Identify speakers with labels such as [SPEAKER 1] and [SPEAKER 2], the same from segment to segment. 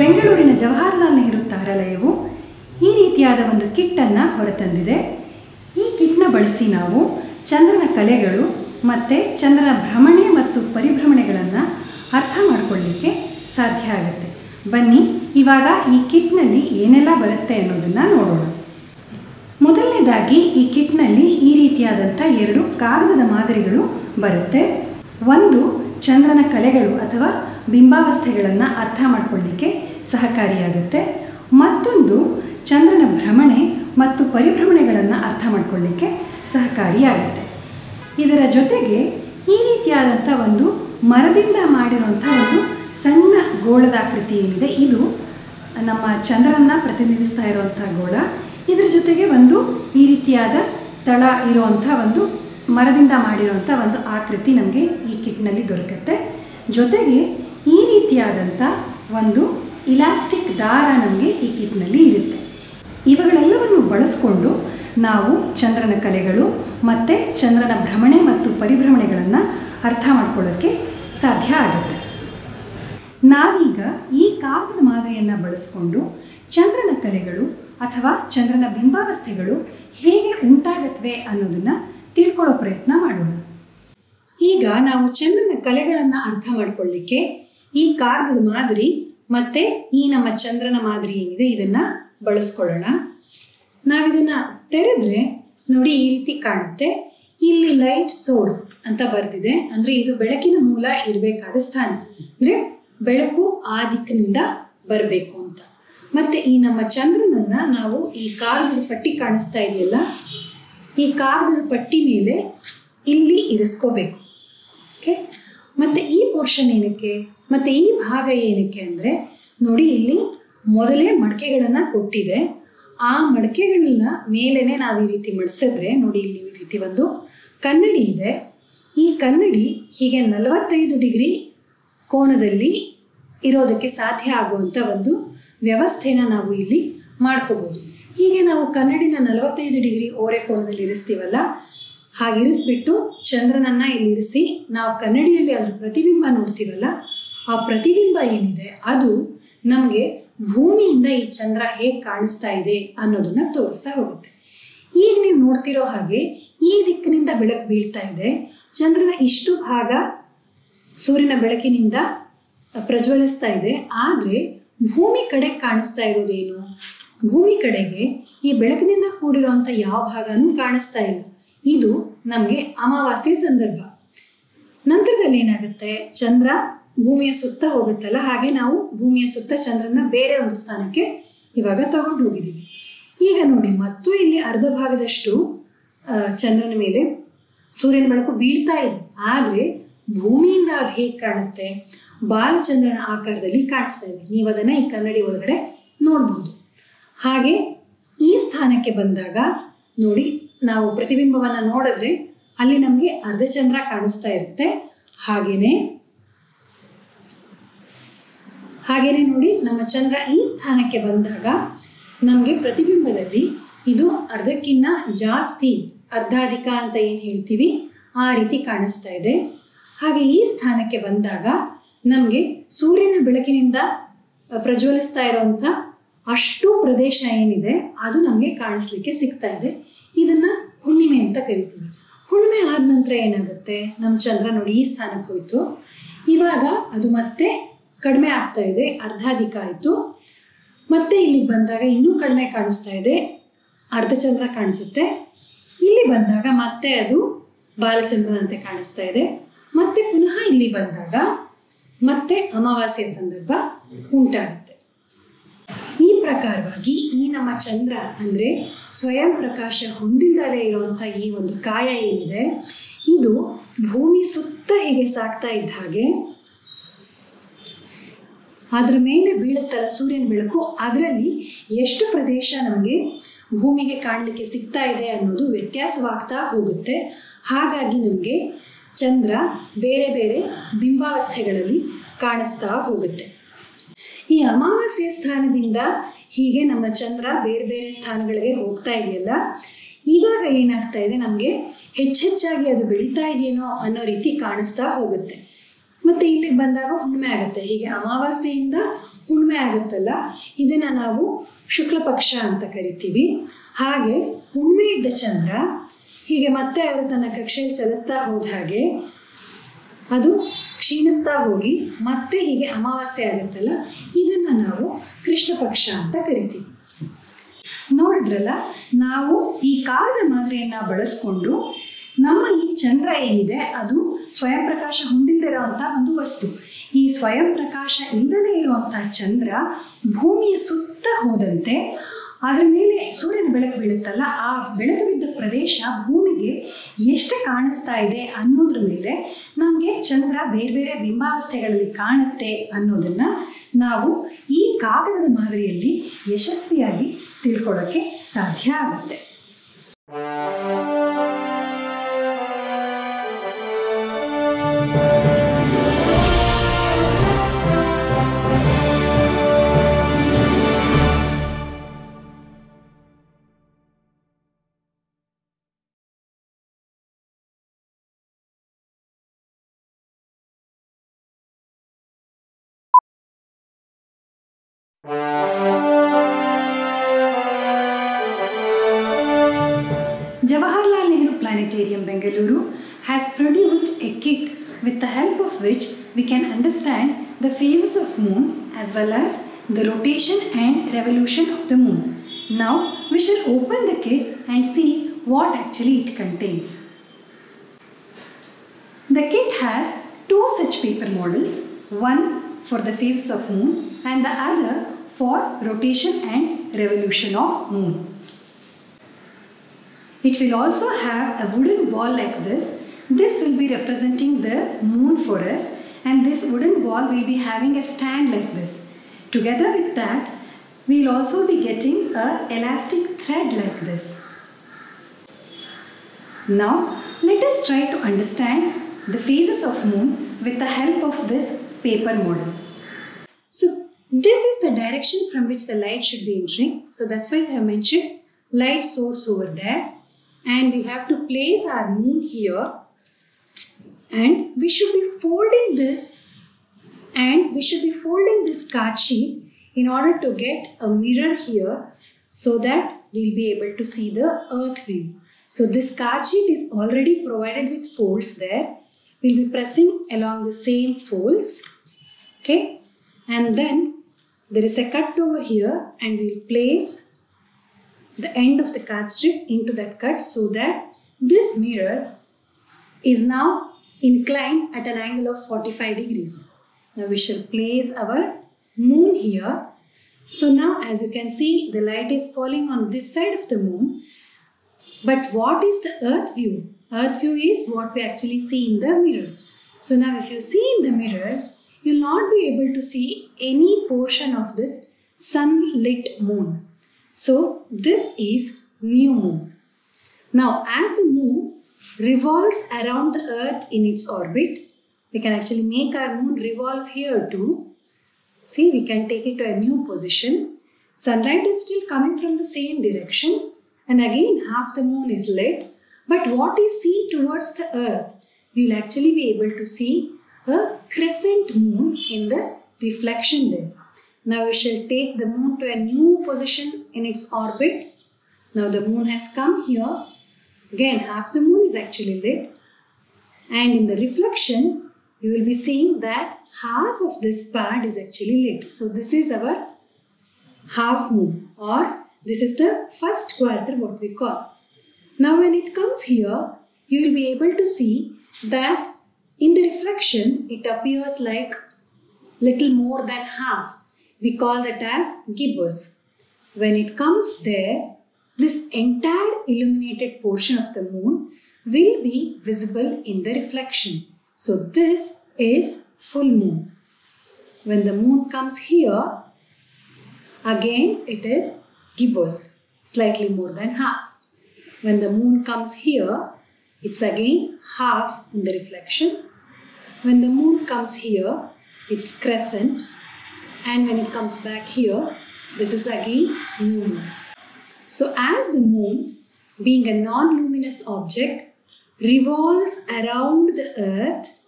[SPEAKER 1] ಬೆಂಗಳೂರಿನ ಜವಾಹರ್ಲಾಲ್ ನೆಹರು ತಾರಾಲಯವು ಈ ರೀತಿಯಾದ ಒಂದು ಕಿಟ್ಟನ್ನು ಹೊರತಂದಿದೆ. ಈ ಕಿಟ್ನ ಬಳಸಿ ನಾವು ಚಂದ್ರನ ಕಲೆಗಳು ಮತ್ತು ಚಂದ್ರನ ಭ್ರಮಣೆ ಮತ್ತು ಪರಿಭ್ರಮಣೆಗಳನ್ನು ಅರ್ಥ ಮಾಡಿಕೊಳ್ಳಿಕ್ಕೆ ಸಾಧ್ಯ ಆಗುತ್ತೆ. ಬನ್ನಿ, ಇವಾಗ ಈ ಕಿಟ್ನಲ್ಲಿ ಏನೆಲ್ಲ ಬರುತ್ತೆ ಅನ್ನೋದನ್ನು ನೋಡೋಣ. ಮೊದಲನೇದಾಗಿ ಈ ಕಿಟ್ನಲ್ಲಿ ಈ ರೀತಿಯಾದಂಥ ಎರಡು ಕಾಗದದ ಮಾದರಿಗಳು ಬರುತ್ತೆ. ಒಂದು, ಚಂದ್ರನ ಕಲೆಗಳು ಅಥವಾ ಬಿಂಬಾವಸ್ಥೆಗಳನ್ನು ಅರ್ಥ ಮಾಡಿಕೊಳ್ಳಲಿಕ್ಕೆ ಸಹಕಾರಿಯಾಗುತ್ತೆ. ಮತ್ತೊಂದು, ಚಂದ್ರನ ಭ್ರಮಣೆ ಮತ್ತು ಪರಿಭ್ರಮಣೆಗಳನ್ನು ಅರ್ಥ ಮಾಡಿಕೊಳ್ಳಲಿಕ್ಕೆ ಸಹಕಾರಿಯಾಗುತ್ತೆ. ಇದರ ಜೊತೆಗೆ ಈ ರೀತಿಯಾದಂಥ ಒಂದು ಮರದಿಂದ ಮಾಡಿರುವಂಥ ಒಂದು ಸಣ್ಣ ಗೋಳದಾಕೃತಿ ಏನಿದೆ ಇದು ನಮ್ಮ ಚಂದ್ರನ ಪ್ರತಿನಿಧಿಸ್ತಾ ಇರುವಂಥ ಗೋಳ. ಇದರ ಜೊತೆಗೆ ಒಂದು ಈ ರೀತಿಯಾದ ತಳ ಇರುವಂಥ ಒಂದು ಮರದಿಂದ ಮಾಡಿರುವಂಥ ಒಂದು ಆಕೃತಿ ನಮಗೆ ಕಿಟ್ನಲ್ಲಿ ದೊರಕುತ್ತೆ. ಜೊತೆಗೆ ಈ ರೀತಿಯಾದಂಥ ಒಂದು ಇಲಾಸ್ಟಿಕ್ ದಾರ ನಮಗೆ ಈ ಕಿಟ್ನಲ್ಲಿ ಇರುತ್ತೆ. ಇವುಗಳೆಲ್ಲವನ್ನು ಬಳಸ್ಕೊಂಡು ನಾವು ಚಂದ್ರನ ಕಲೆಗಳು ಮತ್ತು ಚಂದ್ರನ ಭ್ರಮಣೆ ಮತ್ತು ಪರಿಭ್ರಮಣೆಗಳನ್ನು ಅರ್ಥ ಮಾಡ್ಕೊಳ್ಳೋಕ್ಕೆ ಸಾಧ್ಯ ಆಗುತ್ತೆ. ನಾವೀಗ ಈ ಕಾಗದ ಮಾದರಿಯನ್ನು ಬಳಸ್ಕೊಂಡು ಚಂದ್ರನ ಕಲೆಗಳು ಅಥವಾ ಚಂದ್ರನ ಬಿಂಬಾವಸ್ಥೆಗಳು ಹೇಗೆ ಉಂಟಾಗತ್ವೆ ಅನ್ನೋದನ್ನು ತಿಳ್ಕೊಳ್ಳೋ ಪ್ರಯತ್ನ ಮಾಡೋಣ. ಈಗ ನಾವು ಚಂದ್ರನ ಕಲೆಗಳನ್ನು ಅರ್ಥ ಮಾಡ್ಕೊಳ್ಳಿಕ್ಕೆ ಈ ಕಾಗದದ ಮಾದರಿ ಮತ್ತೆ ಈ ನಮ್ಮ ಚಂದ್ರನ ಮಾದರಿ ಏನಿದೆ ಇದನ್ನ ಬಳಸ್ಕೊಳ್ಳೋಣ. ನಾವಿದನ್ನ ತೆರೆದ್ರೆ ನೋಡಿ ಈ ರೀತಿ ಕಾಣುತ್ತೆ. ಇಲ್ಲಿ ಲೈಟ್ ಸೋರ್ಸ್ ಅಂತ ಬರ್ದಿದೆ. ಅಂದ್ರೆ ಇದು ಬೆಳಕಿನ ಮೂಲ ಇರಬೇಕಾದ ಸ್ಥಾನ. ಅಂದ್ರೆ ಬೆಳಕು ಆ ದಿಕ್ಕಿನಿಂದ ಬರಬೇಕು ಅಂತ. ಮತ್ತೆ ಈ ನಮ್ಮ ಚಂದ್ರನನ್ನ ನಾವು ಈ ಕಾಗದದ ಪಟ್ಟಿ ಕಾಣಿಸ್ತಾ ಇದೆಯಲ್ಲ? ಈ ಕಾಗದದ ಪಟ್ಟಿ ಮೇಲೆ ಇಲ್ಲಿ ಇರಿಸ್ಕೋಬೇಕು. ಓಕೆ? ಮತ್ತೆ ಈ ಪೋರ್ಷನ್ ಏನಕ್ಕೆ? ಮತ್ತೆ ಈ ಭಾಗ ಏನಕ್ಕೆ ಅಂದರೆ, ನೋಡಿ ಇಲ್ಲಿ ಮೊದಲೇ ಮಡಕೆಗಳನ್ನು ಕೊಟ್ಟಿದೆ. ಆ ಮಡಕೆಗಳನ್ನ ಮೇಲೇನೆ ನಾವು ಈ ರೀತಿ ಮಡಿಸಿದ್ರೆ, ನೋಡಿ ಇಲ್ಲಿ ಈ ರೀತಿ ಒಂದು ಕನ್ನಡಿ ಇದೆ. ಈ ಕನ್ನಡಿ ಹೀಗೆ ನಲವತ್ತೈದು ಡಿಗ್ರಿ ಕೋನದಲ್ಲಿ ಇರೋದಕ್ಕೆ ಸಾಧ್ಯ ಆಗುವಂಥ ಒಂದು ವ್ಯವಸ್ಥೆನ ನಾವು ಇಲ್ಲಿ ಮಾಡ್ಕೋಬೋದು. ಹೀಗೆ ನಾವು ಕನ್ನಡಿನ ನಲವತ್ತೈದು ಡಿಗ್ರಿ ಓರೆ ಕೋನದಲ್ಲಿ ಇರಿಸ್ತೀವಲ್ಲ ಹಾಗೆ ಇರಿಸ್ಬಿಟ್ಟು ಚಂದ್ರನನ್ನ ಇಲ್ಲಿ ಇರಿಸಿ ನಾವು ಕನ್ನಡಿಯಲ್ಲಿ ಅದ್ರ ಪ್ರತಿಬಿಂಬ ನೋಡ್ತೀವಲ್ಲ, ಆ ಪ್ರತಿಬಿಂಬ ಏನಿದೆ, ಅದು ನಮಗೆ ಭೂಮಿಯಿಂದ ಈ ಚಂದ್ರ ಹೇಗೆ ಕಾಣಿಸ್ತಾ ಇದೆ ಅನ್ನೋದನ್ನ ತೋರಿಸ್ತಾ ಹೋಗುತ್ತೆ. ಈಗ ನೀವು ನೋಡ್ತಿರೋ ಹಾಗೆ ಈ ದಿಕ್ಕಿನಿಂದ ಬೆಳಕು ಬೀಳ್ತಾ ಇದೆ, ಚಂದ್ರನ ಇಷ್ಟು ಭಾಗ ಸೂರ್ಯನ ಬೆಳಕಿನಿಂದ ಪ್ರಜ್ವಲಿಸ್ತಾ ಇದೆ, ಆದ್ರೆ ಭೂಮಿ ಕಡೆ ಕಾಣಿಸ್ತಾ ಇರೋದೇನು? ಭೂಮಿ ಕಡೆಗೆ ಈ ಬೆಳಕಿನಿಂದ ಕೂಡಿರುವಂತ ಯಾವ ಭಾಗನೂ ಕಾಣಿಸ್ತಾ ಇಲ್ಲ. ಇದು ನಮಗೆ ಅಮಾವಾಸ್ಯೆ ಸಂದರ್ಭ. ನಂತರದಲ್ಲಿ ಏನಾಗುತ್ತೆ? ಚಂದ್ರ ಭೂಮಿಯ ಸುತ್ತ ಹೋಗುತ್ತಲ್ಲ, ಹಾಗೆ ನಾವು ಭೂಮಿಯ ಸುತ್ತ ಚಂದ್ರನ ಬೇರೆ ಒಂದು ಸ್ಥಾನಕ್ಕೆ ಇವಾಗ ತಗೊಂಡು ಹೋಗಿದ್ದೀವಿ. ಈಗ ನೋಡಿ, ಮತ್ತು ಇಲ್ಲಿ ಅರ್ಧ ಭಾಗದಷ್ಟು ಚಂದ್ರನ ಮೇಲೆ ಸೂರ್ಯನ ಬೆಳಕು ಬೀಳ್ತಾ ಇದೆ. ಆದ್ರೆ ಭೂಮಿಯಿಂದ ಅದು ಹೇಗೆ ಕಾಣುತ್ತೆ? ಬಾಲಚಂದ್ರನ ಆಕಾರದಲ್ಲಿ ಕಾಣಿಸ್ತಾ ಇದೆ. ನೀವು ಅದನ್ನ ಈ ಕನ್ನಡಿ ಒಳಗಡೆ ನೋಡಬಹುದು ಹಾಗೆ ಈ ಸ್ಥಾನಕ್ಕೆ ಬಂದಾಗ ನೋಡಿ, ನಾವು ಪ್ರತಿಬಿಂಬವನ್ನ ನೋಡಿದ್ರೆ ಅಲ್ಲಿ ನಮಗೆ ಅರ್ಧಚಂದ್ರ ಕಾಣಿಸ್ತಾ ಇರುತ್ತೆ. ಹಾಗೇನೆ ಹಾಗೇನೆ ನೋಡಿ, ನಮ್ಮ ಚಂದ್ರ ಈ ಸ್ಥಾನಕ್ಕೆ ಬಂದಾಗ ನಮಗೆ ಪ್ರತಿಬಿಂಬದಲ್ಲಿ ಇದು ಅರ್ಧಕ್ಕಿನ್ನ ಜಾಸ್ತಿ ಅರ್ಧಾಧಿಕ ಅಂತ ಏನು ಹೇಳ್ತೀವಿ, ಆ ರೀತಿ ಕಾಣಿಸ್ತಾ ಇದೆ. ಹಾಗೆ ಈ ಸ್ಥಾನಕ್ಕೆ ಬಂದಾಗ ನಮಗೆ ಸೂರ್ಯನ ಬೆಳಕಿನಿಂದ ಪ್ರಜ್ವಲಿಸ್ತಾ ಇರುವಂಥ ಅಷ್ಟು ಪ್ರದೇಶ ಏನಿದೆ, ಅದು ನಮಗೆ ಕಾಣಿಸ್ಲಿಕ್ಕೆ ಸಿಗ್ತಾ ಇದೆ. ಇದನ್ನ ಹುಣ್ಣಿಮೆ ಅಂತ ಕರಿತೀವಿ. ಹುಣ್ಣಿಮೆ ಆದ ನಂತರ ಏನಾಗುತ್ತೆ? ನಮ್ಮ ಚಂದ್ರ ನೋಡಿ ಈ ಸ್ಥಾನಕ್ಕೆ ಹೋಯ್ತು. ಇವಾಗ ಅದು ಮತ್ತೆ ಕಡಿಮೆ ಆಗ್ತಾ ಇದೆ, ಅರ್ಧಾಧಿಕ ಆಯಿತು. ಮತ್ತೆ ಇಲ್ಲಿಗೆ ಬಂದಾಗ ಇನ್ನೂ ಕಡಿಮೆ ಕಾಣಿಸ್ತಾ ಇದೆ ಅರ್ಧಚಂದ್ರ ಕಾಣಿಸುತ್ತೆ. ಇಲ್ಲಿ ಬಂದಾಗ ಮತ್ತೆ ಅದು ಬಾಲಚಂದ್ರನಂತೆ ಕಾಣಿಸ್ತಾ ಇದೆ. ಮತ್ತೆ ಪುನಃ ಇಲ್ಲಿ ಬಂದಾಗ ಮತ್ತೆ ಅಮಾವಾಸ್ಯೆ ಸಂದರ್ಭ ಉಂಟಾಗುತ್ತೆ. ಪ್ರಕಾರವಾಗಿ ಈ ನಮ್ಮ ಚಂದ್ರ ಅಂದ್ರೆ ಸ್ವಯಂ ಪ್ರಕಾಶ ಹೊಂದಿಲ್ಲದೆ ಇರುವಂಥ ಈ ಒಂದು ಕಾಯ ಏನಿದೆ, ಇದು ಭೂಮಿ ಸುತ್ತ ಹೀಗೆ ಸಾಕ್ತಾ ಇದ್ದ ಹಾಗೆ ಅದ್ರ ಮೇಲೆ ಬೀಳುತ್ತಲ್ಲ ಸೂರ್ಯನ ಬೆಳಕು, ಅದರಲ್ಲಿ ಎಷ್ಟು ಪ್ರದೇಶ ನಮಗೆ ಭೂಮಿಗೆ ಕಾಣಲಿಕ್ಕೆ ಸಿಗ್ತಾ ಇದೆ ಅನ್ನೋದು ವ್ಯತ್ಯಾಸವಾಗ್ತಾ ಹೋಗುತ್ತೆ. ಹಾಗಾಗಿ ನಮಗೆ ಚಂದ್ರ ಬೇರೆ ಬೇರೆ ಬಿಂಬಾವಸ್ಥೆಗಳಲ್ಲಿ ಕಾಣಿಸ್ತಾ ಹೋಗುತ್ತೆ. ಈ ಅಮಾವಾಸ್ಯ ಸ್ಥಾನದಿಂದ ಹೀಗೆ ನಮ್ಮ ಚಂದ್ರ ಬೇರೆ ಬೇರೆ ಸ್ಥಾನಗಳಿಗೆ ಹೋಗ್ತಾ ಇದೆಯಲ್ಲ, ಇವಾಗ
[SPEAKER 2] ಏನಾಗ್ತಾ ಇದೆ? ನಮಗೆ ಹೆಚ್ಚೆಚ್ಚಾಗಿ ಅದು ಬೆಳೀತಾ ಇದೆಯೇನೋ ಅನ್ನೋ ರೀತಿ ಕಾಣಿಸ್ತಾ ಹೋಗುತ್ತೆ. ಮತ್ತೆ ಇಲ್ಲಿಗೆ ಬಂದಾಗ ಹುಣ್ಣಿಮೆ ಆಗುತ್ತೆ. ಹೀಗೆ ಅಮಾವಾಸ್ಯೆಯಿಂದ ಹುಣ್ಮೆ ಆಗುತ್ತಲ್ಲ, ಇದನ್ನ ನಾವು ಶುಕ್ಲ ಪಕ್ಷ ಅಂತ ಕರಿತೀವಿ. ಹಾಗೆ ಹುಣ್ಣಿಮೆ ಇದ್ದ ಚಂದ್ರ ಹೀಗೆ ಮತ್ತೆ ಅದು ತನ್ನ ಕಕ್ಷೆಯಲ್ಲಿ ಚಲಿಸ್ತಾ ಹೋದ ಹಾಗೆ ಅದು ಕ್ಷೀಣಿಸ್ತಾ ಹೋಗಿ ಮತ್ತೆ ಹೀಗೆ ಅಮಾವಾಸ್ಯೆ ಆಗುತ್ತಲ್ಲ, ಇದನ್ನ ನಾವು ಕೃಷ್ಣ ಪಕ್ಷ ಅಂತ ಕರಿತೀವಿ.
[SPEAKER 1] ನೋಡಿದ್ರಲ್ಲ, ನಾವು ಈ ಕಾಲದ ಮಾದರಿಯನ್ನ ಬಳಸ್ಕೊಂಡು ನಮ್ಮ ಈ ಚಂದ್ರ ಏನಿದೆ, ಅದು ಸ್ವಯಂ ಪ್ರಕಾಶ ಹೊಂದಿಲ್ದಿರೋಂಥ ಒಂದು ವಸ್ತು. ಈ ಸ್ವಯಂ ಪ್ರಕಾಶ ಇಲ್ಲದೆ ಇರುವಂತಹ ಚಂದ್ರ ಭೂಮಿಯ ಸುತ್ತ ಹೋದಂತೆ, ಅದರ ಮೇಲೆ ಸೂರ್ಯನ ಬೆಳಕು ಬೀಳುತ್ತಲ್ಲ, ಆ ಬೆಳಕು ಬಿದ್ದ ಪ್ರದೇಶ ಭೂಮಿಗೆ ಎಷ್ಟು ಕಾಣಿಸ್ತಾ ಇದೆ ಅನ್ನೋದ್ರ ಮೇಲೆ ನಮಗೆ ಚಂದ್ರ ಬೇರೆ ಬೇರೆ ಬಿಂಬಾವಸ್ಥೆಗಳಲ್ಲಿ ಕಾಣುತ್ತೆ ಅನ್ನೋದನ್ನ ನಾವು ಈ ಕಾಗದದ ಮಾದರಿಯಲ್ಲಿ ಯಶಸ್ವಿಯಾಗಿ ತಿಳ್ಕೊಳ್ಳೋಕ್ಕೆ ಸಾಧ್ಯ ಆಗುತ್ತೆ. Jawaharlal Nehru Planetarium Bengaluru has produced a kit with the help of which we can understand the phases of moon as well as the rotation and revolution of the moon. Now we shall open the kit and see what actually it contains. The kit has two such paper models, one for the phases of moon and the other for rotation and revolution of moon. It will also have a wooden ball like this. This will be representing the moon for us and this wooden ball will be having a stand like this. Together with that, we will also be getting a elastic thread like this. Now, let us try to understand the phases of moon with the help of this paper model.
[SPEAKER 2] So this is the direction from which the light should be entering. So that's why we have mentioned light source over there. And we have to place our moon here. And we should be folding this and we should be folding this card sheet in order to get a mirror here so that we'll be able to see the earth view. So this card sheet is already provided with folds there. We'll be pressing along the same folds. Okay. And then there is a cut over here and we'll place the end of the card strip into that cut so that this mirror is now inclined at an angle of 45 degrees. Now we shall place our moon here. So now as you can see the light is falling on this side of the moon. But what is the earth view? Earth view is what we actually see in the mirror. So now if you see in the mirror, you'll not be able to see any portion of this sunlit moon. So this is new moon. Now as the moon revolves around the earth in its orbit, we can actually make our moon revolve here too. See, we can take it to a new position. Sunlight is still coming from the same direction and again half the moon is lit. But what is seen towards the earth, we'll actually be able to see a crescent moon in the reflection there. Now we shall take the moon to a new position in its orbit. Now the moon has come here. Again, half the moon is actually lit. And in the reflection, you will be seeing that half of this part is actually lit. So this is our half moon or this is the first quarter what we call. Now when it comes here, you will be able to see that in the reflection, it appears like little more than half. We call that as gibbous. When it comes there, this entire illuminated portion of the moon will be visible in the reflection. So this is full moon. When the moon comes here, again it is gibbous, slightly more than half. When the moon comes here, it's again half in the reflection. When the moon comes here, it's crescent. And when it comes back here, this is again new moon. So as the moon being a non luminous object, revolves around the earth,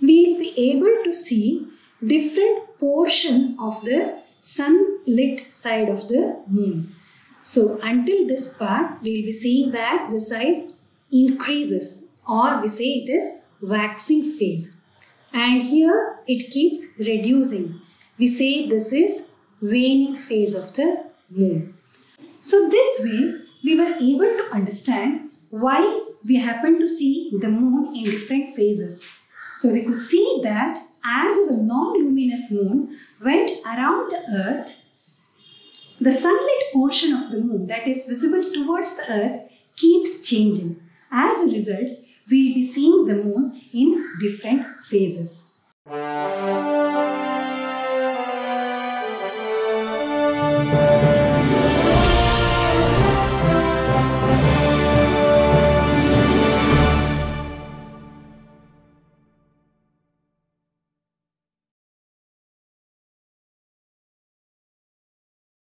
[SPEAKER 2] we'll be able to see different portion of the sunlit side of the moon. So until this part, we'll be seeing that the size increases or we say it is waxing phase. And here it keeps reducing. We say this is waning phase of the moon. So this way we were able to understand why we happen to see the moon in different phases. So we could see that as a non-luminous moon went around the earth, the sunlit portion of the moon that is visible towards the earth keeps changing. As a result, we'll be seeing the moon in different phases.